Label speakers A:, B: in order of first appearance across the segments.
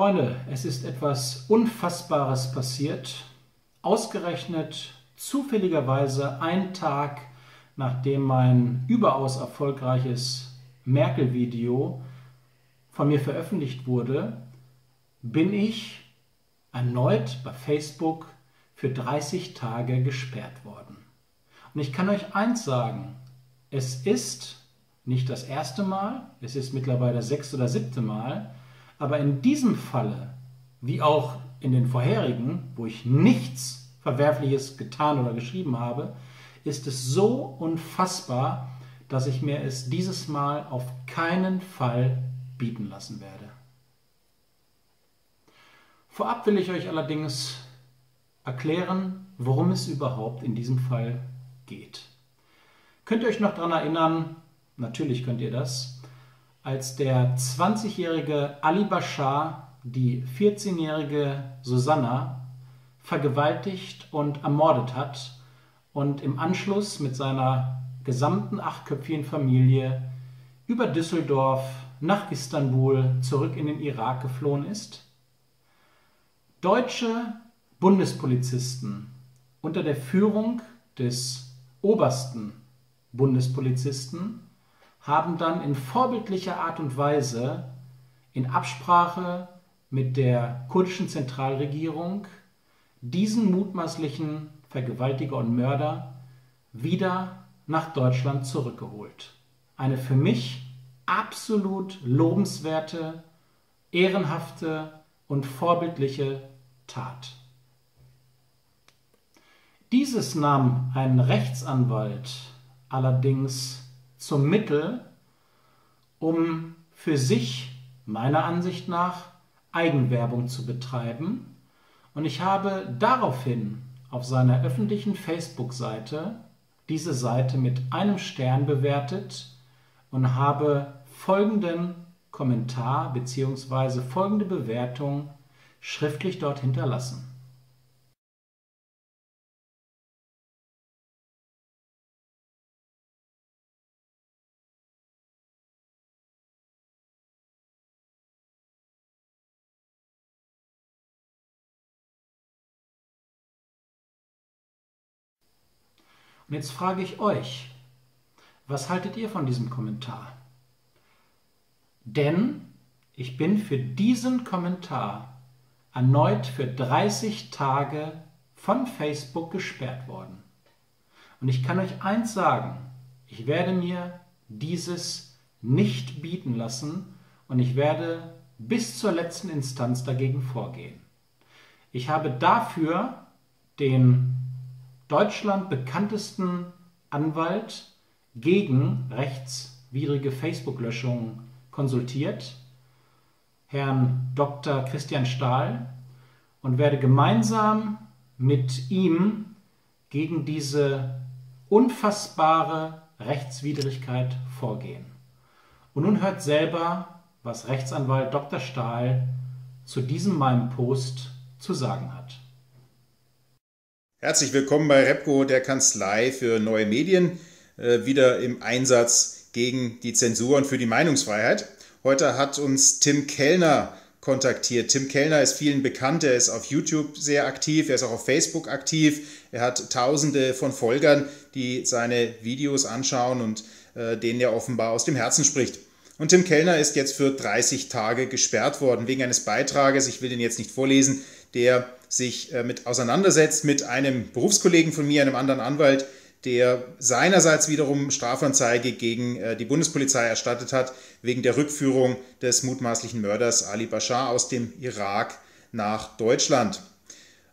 A: Freunde, es ist etwas Unfassbares passiert. Ausgerechnet zufälligerweise ein Tag, nachdem mein überaus erfolgreiches Merkel-Video von mir veröffentlicht wurde, bin ich erneut bei Facebook für 30 Tage gesperrt worden. Und ich kann euch eins sagen, es ist nicht das erste Mal, es ist mittlerweile das sechste oder siebte Mal, aber in diesem Falle, wie auch in den vorherigen, wo ich nichts Verwerfliches getan oder geschrieben habe, ist es so unfassbar, dass ich mir es dieses Mal auf keinen Fall bieten lassen werde. Vorab will ich euch allerdings erklären, worum es überhaupt in diesem Fall geht. Könnt ihr euch noch daran erinnern, natürlich könnt ihr das, als der 20-jährige Ali Bashar die 14-jährige Susanna vergewaltigt und ermordet hat und im Anschluss mit seiner gesamten achtköpfigen Familie über Düsseldorf nach Istanbul zurück in den Irak geflohen ist? Deutsche Bundespolizisten unter der Führung des obersten Bundespolizisten haben dann in vorbildlicher Art und Weise in Absprache mit der kurdischen Zentralregierung diesen mutmaßlichen Vergewaltiger und Mörder wieder nach Deutschland zurückgeholt. Eine für mich absolut lobenswerte, ehrenhafte und vorbildliche Tat. Dieses nahm ein Rechtsanwalt allerdings zum Mittel, um für sich, meiner Ansicht nach, Eigenwerbung zu betreiben. Und ich habe daraufhin auf seiner öffentlichen Facebook-Seite diese Seite mit einem Stern bewertet und habe folgenden Kommentar bzw. folgende Bewertung schriftlich dort hinterlassen. Und jetzt frage ich euch, was haltet ihr von diesem Kommentar? Denn ich bin für diesen Kommentar erneut für 30 Tage von Facebook gesperrt worden. Und ich kann euch eins sagen, ich werde mir dieses nicht bieten lassen und ich werde bis zur letzten Instanz dagegen vorgehen. Ich habe dafür den Deutschland bekanntesten Anwalt gegen rechtswidrige Facebook-Löschungen konsultiert, Herrn Dr. Christian Stahl, und werde gemeinsam mit ihm gegen diese unfassbare Rechtswidrigkeit vorgehen. Und nun hört selber, was Rechtsanwalt Dr. Stahl zu diesem meinem Post zu sagen hat.
B: Herzlich willkommen bei Repco, der Kanzlei für neue Medien, äh, wieder im Einsatz gegen die Zensur und für die Meinungsfreiheit. Heute hat uns Tim Kellner kontaktiert. Tim Kellner ist vielen bekannt, er ist auf YouTube sehr aktiv, er ist auch auf Facebook aktiv, er hat tausende von Folgern, die seine Videos anschauen und äh, denen er offenbar aus dem Herzen spricht. Und Tim Kellner ist jetzt für 30 Tage gesperrt worden wegen eines Beitrages, ich will den jetzt nicht vorlesen, der sich äh, mit auseinandersetzt mit einem Berufskollegen von mir, einem anderen Anwalt, der seinerseits wiederum Strafanzeige gegen äh, die Bundespolizei erstattet hat, wegen der Rückführung des mutmaßlichen Mörders Ali Bashar aus dem Irak nach Deutschland.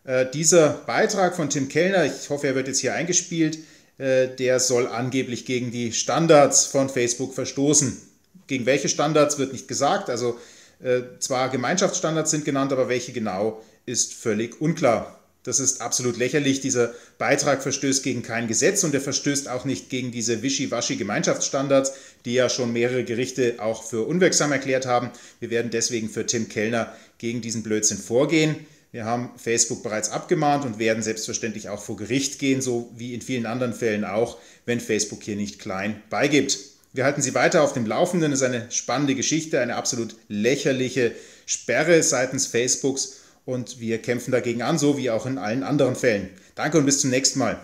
B: Äh, dieser Beitrag von Tim Kellner, ich hoffe, er wird jetzt hier eingespielt, der soll angeblich gegen die Standards von Facebook verstoßen. Gegen welche Standards wird nicht gesagt. Also zwar Gemeinschaftsstandards sind genannt, aber welche genau ist völlig unklar. Das ist absolut lächerlich. Dieser Beitrag verstößt gegen kein Gesetz und er verstößt auch nicht gegen diese wischiwaschi Gemeinschaftsstandards, die ja schon mehrere Gerichte auch für unwirksam erklärt haben. Wir werden deswegen für Tim Kellner gegen diesen Blödsinn vorgehen. Wir haben Facebook bereits abgemahnt und werden selbstverständlich auch vor Gericht gehen, so wie in vielen anderen Fällen auch, wenn Facebook hier nicht klein beigibt. Wir halten Sie weiter auf dem Laufenden. Es ist eine spannende Geschichte, eine absolut lächerliche Sperre seitens Facebooks und wir kämpfen dagegen an, so wie auch in allen anderen Fällen. Danke und bis zum nächsten Mal.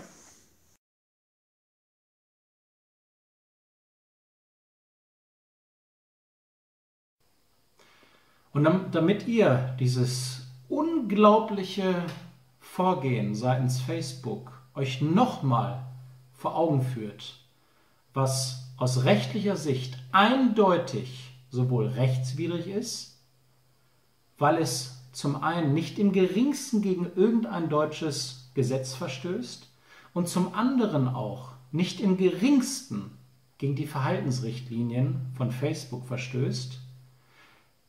A: Und damit ihr dieses unglaubliche Vorgehen seitens Facebook euch nochmal vor Augen führt, was aus rechtlicher Sicht eindeutig sowohl rechtswidrig ist, weil es zum einen nicht im geringsten gegen irgendein deutsches Gesetz verstößt und zum anderen auch nicht im geringsten gegen die Verhaltensrichtlinien von Facebook verstößt,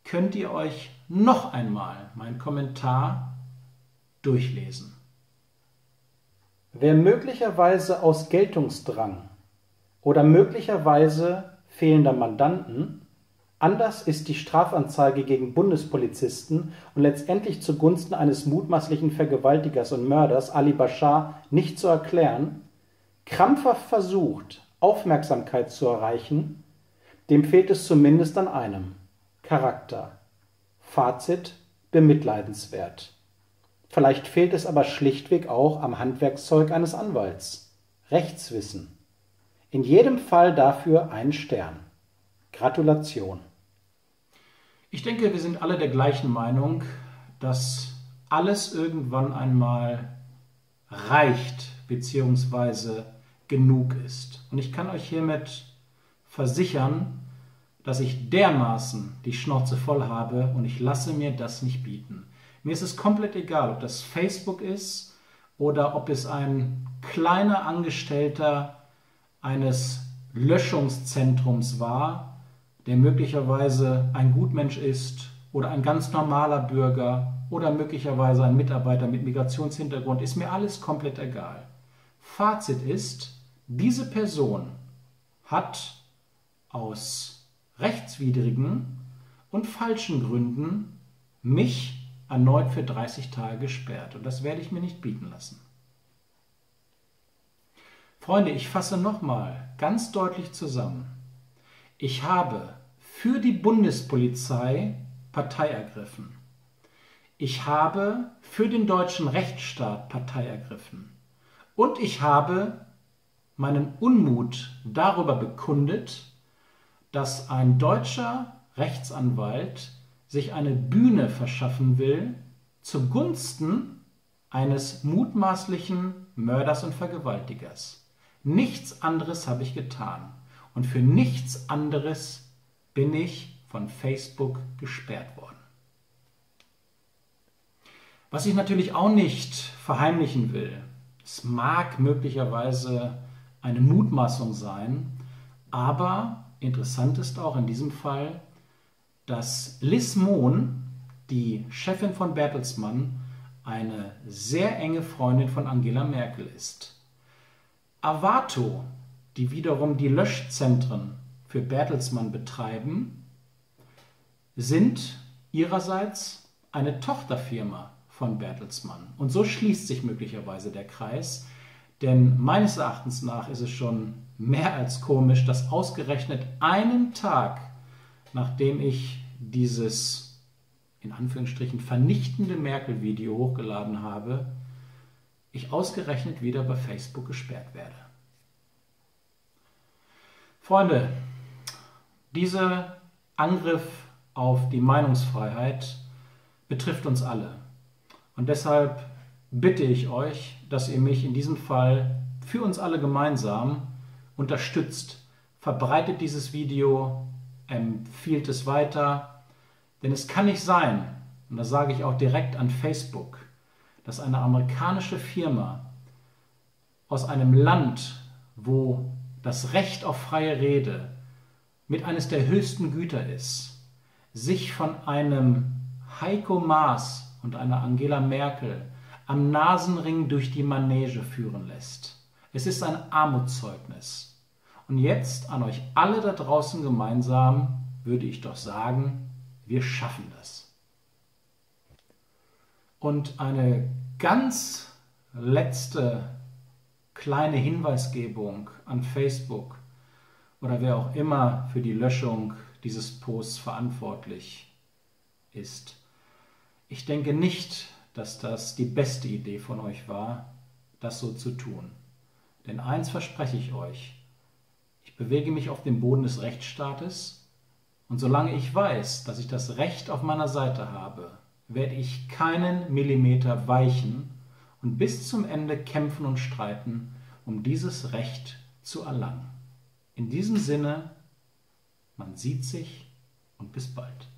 A: könnt ihr euch noch einmal meinen Kommentar durchlesen. Wer möglicherweise aus Geltungsdrang oder möglicherweise fehlender Mandanten Anders ist die Strafanzeige gegen Bundespolizisten und letztendlich zugunsten eines mutmaßlichen Vergewaltigers und Mörders Ali Bashar nicht zu erklären, krampfhaft versucht, Aufmerksamkeit zu erreichen, dem fehlt es zumindest an einem Charakter. Fazit bemitleidenswert. Vielleicht fehlt es aber schlichtweg auch am Handwerkszeug eines Anwalts. Rechtswissen. In jedem Fall dafür ein Stern. Gratulation. Ich denke, wir sind alle der gleichen Meinung, dass alles irgendwann einmal reicht bzw. genug ist. Und ich kann euch hiermit versichern, dass ich dermaßen die Schnauze voll habe und ich lasse mir das nicht bieten. Mir ist es komplett egal, ob das Facebook ist oder ob es ein kleiner Angestellter eines Löschungszentrums war, der möglicherweise ein Gutmensch ist oder ein ganz normaler Bürger oder möglicherweise ein Mitarbeiter mit Migrationshintergrund, ist mir alles komplett egal. Fazit ist, diese Person hat aus rechtswidrigen und falschen Gründen mich erneut für 30 Tage gesperrt und das werde ich mir nicht bieten lassen. Freunde, ich fasse nochmal ganz deutlich zusammen. Ich habe für die Bundespolizei Partei ergriffen. Ich habe für den deutschen Rechtsstaat Partei ergriffen. Und ich habe meinen Unmut darüber bekundet, dass ein deutscher Rechtsanwalt sich eine Bühne verschaffen will zugunsten eines mutmaßlichen Mörders und Vergewaltigers. Nichts anderes habe ich getan. Und für nichts anderes bin ich von Facebook gesperrt worden. Was ich natürlich auch nicht verheimlichen will, es mag möglicherweise eine Mutmaßung sein, aber interessant ist auch in diesem Fall, dass Liz Mohn, die Chefin von Bertelsmann, eine sehr enge Freundin von Angela Merkel ist. Avato, die wiederum die Löschzentren für Bertelsmann betreiben, sind ihrerseits eine Tochterfirma von Bertelsmann. Und so schließt sich möglicherweise der Kreis, denn meines Erachtens nach ist es schon mehr als komisch, dass ausgerechnet einen Tag, nachdem ich dieses in Anführungsstrichen vernichtende Merkel-Video hochgeladen habe, ich ausgerechnet wieder bei Facebook gesperrt werde. Freunde, dieser Angriff auf die Meinungsfreiheit betrifft uns alle. Und deshalb bitte ich euch, dass ihr mich in diesem Fall für uns alle gemeinsam unterstützt. Verbreitet dieses Video, empfiehlt es weiter, denn es kann nicht sein, und das sage ich auch direkt an Facebook, dass eine amerikanische Firma aus einem Land, wo das Recht auf freie Rede mit eines der höchsten Güter ist, sich von einem Heiko Maas und einer Angela Merkel am Nasenring durch die Manege führen lässt. Es ist ein Armutszeugnis. Und jetzt an euch alle da draußen gemeinsam würde ich doch sagen, wir schaffen das. Und eine ganz letzte kleine Hinweisgebung an Facebook oder wer auch immer für die Löschung dieses Posts verantwortlich ist. Ich denke nicht, dass das die beste Idee von euch war, das so zu tun. Denn eins verspreche ich euch, ich bewege mich auf dem Boden des Rechtsstaates und solange ich weiß, dass ich das Recht auf meiner Seite habe, werde ich keinen Millimeter weichen und bis zum Ende kämpfen und streiten, um dieses Recht zu erlangen. In diesem Sinne, man sieht sich und bis bald.